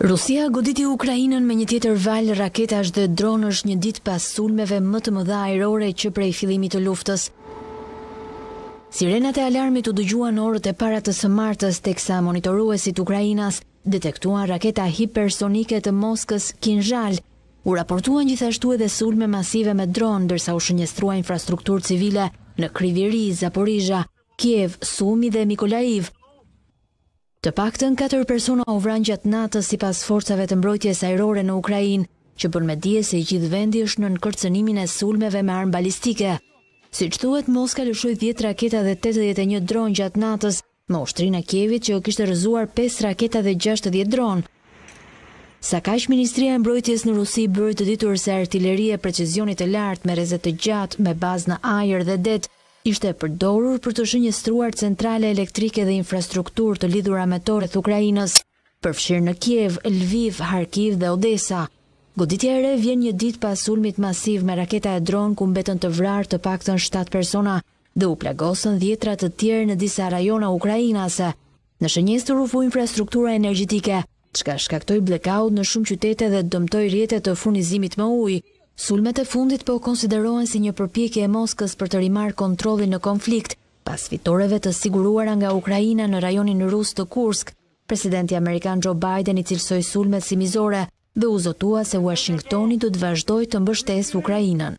Rusia goditi Ukrainën me një tjetër valë raketash dhe dronësh një ditë pas sulmeve më të mëdha ajrore që prej fillimit të luftës. Sirenat e alarmit u dëgjuan në orët e para të së martës, teksa monitoruesit ukrainas detektuan raketa hipersonike të Moskës Kinzhal. U raportuan gjithashtu edhe sulme masive me dronë, ndërsa u shënjestrua infrastrukturë civile në Kriviri, Zaporizha, Kiev, Sumi dhe Mikolaiv, Të paktën katër persona u vranë gjatë natës sipas forcave të mbrojtjes ajrore në Ukrainë, që bënë me dije se i gjithë vendi është nën kërcënimin e sulmeve me armë balistike. Siç thuhet, Moska lëshoi dhjetë raketa dhe tetëdhjetë e një dronë gjatë natës, me ushtrinë e Kievit që kishte rrëzuar pesë raketa dhe gjashtëdhjetë dronë. Sakaq, Ministria e Mbrojtjes në Rusi bëri të ditur se artileri e precizionit të lartë me rreze të gjatë me bazë në ajër dhe det ishte përdorur për të shënjestruar centrale elektrike dhe infrastrukturë të lidhura me to rreth Ukrainës, përfshirë në Kiev, Lviv, Harkiv dhe Odesa. Goditja e re vjen një ditë pas sulmit masiv me raketa e dronë ku mbetën të vrarë të paktën shtatë persona dhe u plagosën dhjetra të tjerë në disa rajona ukrainase. Në shënjestër u vu infrastruktura energjetike, çka shkaktoi blekaut në shumë qytete dhe dëmtoi rrjetet e furnizimit me ujë. Sulmet e fundit po konsiderohen si një përpjekje e Moskës për të rimarrë kontrollin në konflikt, pas fitoreve të siguruara nga Ukraina në rajonin rus të Kursk. Presidenti amerikan Joe Biden i cilësoi sulmet si mizore dhe u zotua se Uashingtoni do të vazhdojë të mbështesë Ukrainën.